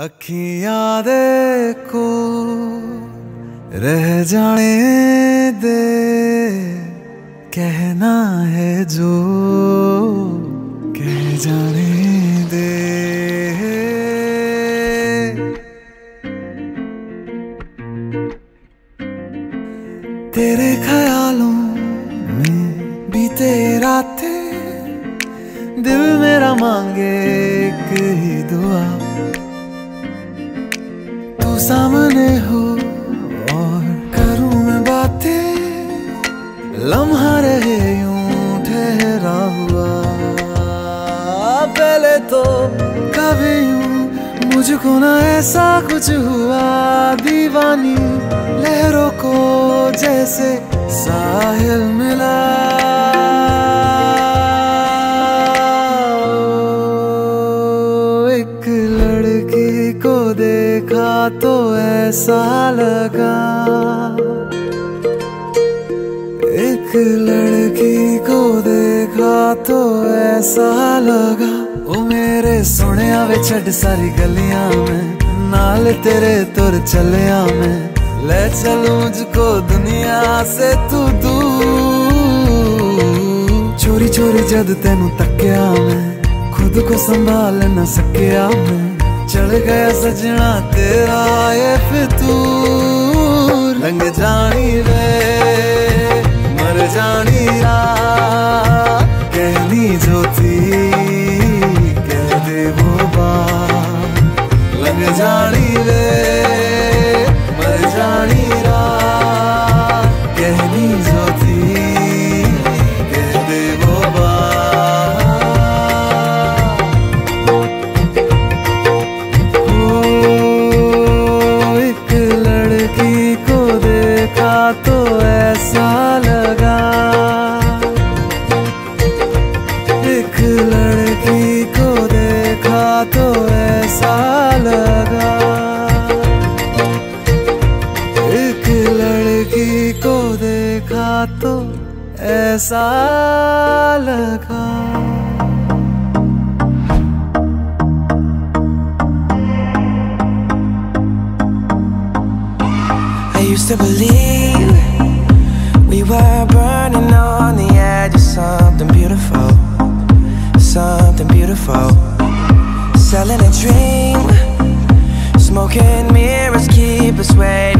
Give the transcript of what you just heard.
अखियाँ दे को रह जाने दे। कहना है जो, कह जाने दे। तेरे ख्यालों में बीते रातें दिल मेरा मांगे एक ही दुआ। सामने हो और करूँ मैं बातें। लम्हा रहे यूँ ठहरा हुआ। पहले तो कभी यूँ मुझको ना ऐसा कुछ हुआ। दीवानी लहरों को जैसे साहिल मिला। देखा तो ऐसा लगा। एक लड़की को देखा तो ऐसा लगा। ओ मेरे सोने वे छड़ सारी गलियाँ में, नाल तेरे तुर चलिया मैं। ले चलू मुझको दुनिया से तू दूर। चोरी चोरी जद तेनू तकिया मैं, खुद को संभाल न सकिया मैं। चढ़ गया सजना तेरा ये फितूर। रंग जानी रे, मर जानी रा। कहनी जो थी लड़की को देखा तो ऐसा लगा एक लड़की को देखा तो ऐसा लगा I used to believe we were burning mirrors keep us waiting.